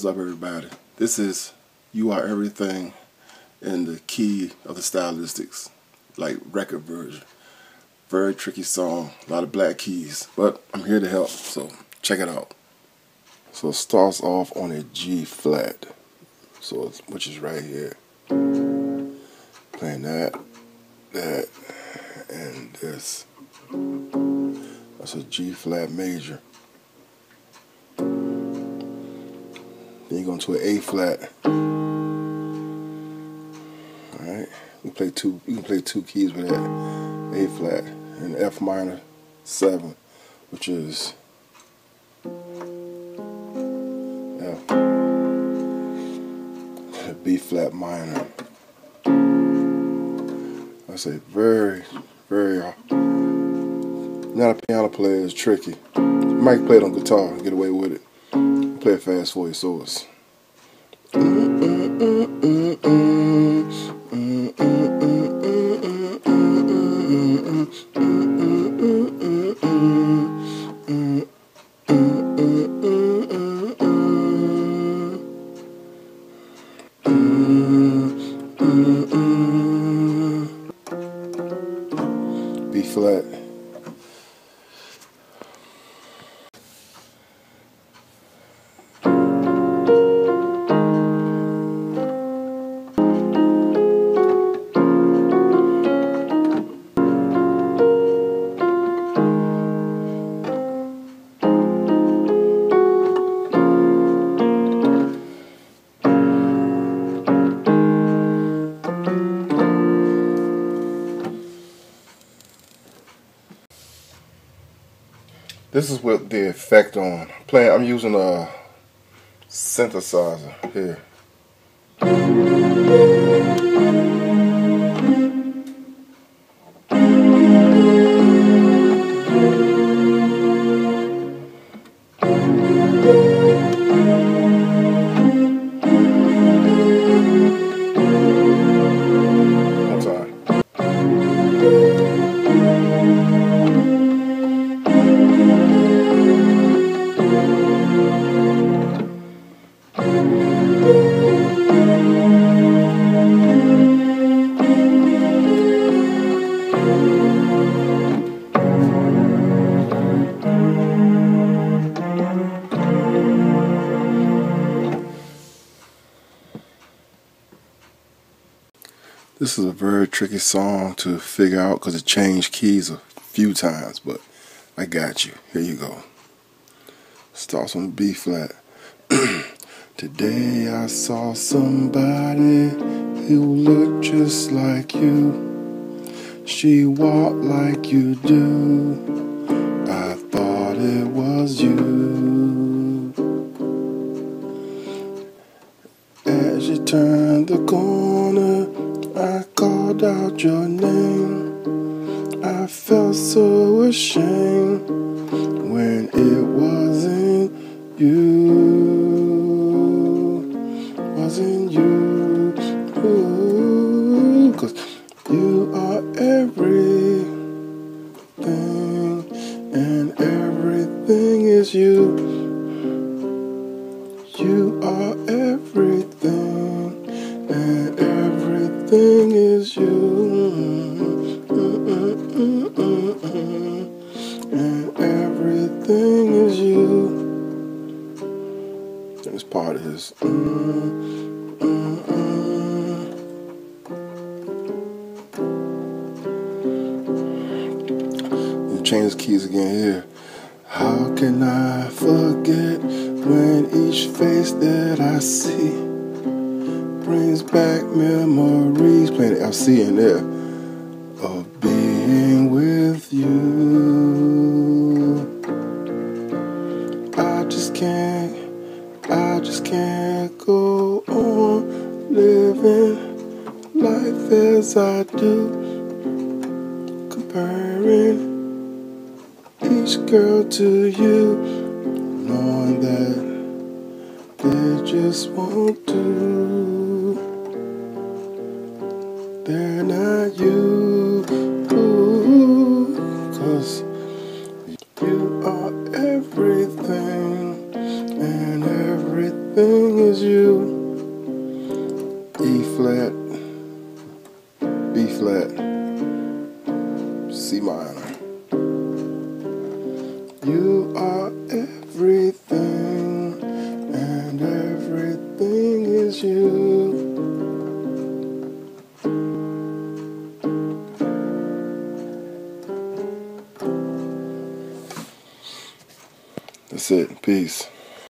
What's up, everybody? This is You Are Everything in the key of the stylistics, like record version. Very tricky song, a lot of black keys, but I'm here to help, so check it out. So it starts off on a G flat, so which is right here. Playing that, that, and this. That's a G flat major. You go into an A flat. Alright. You play two you can play two keys with that. A flat and F minor seven, which is F. B flat minor. I say very, very not a piano player is tricky. You might play it on guitar and get away with it play it fast for you so it's B flat This is what the effect on playing. I'm using a synthesizer here. This is a very tricky song to figure out because it changed keys a few times, but I got you. Here you go. Starts on B flat. Today I saw somebody who looked just like you. She walked like you do. I thought it was you. As you turned the corner, I called out your name. I felt so ashamed when it wasn't you. You are everything, and everything is you. And everything is you. And this part is. You change keys again here. How can I forget when each face that I see brings back memories? The LC in there of being with you. I just can't, I just can't go on living life as I do, comparing each girl to you, knowing that they just won't do. They're not you, cause you are everything, and everything is you. E flat, B flat, C minor. You are everything, and everything is you. That's it. Peace.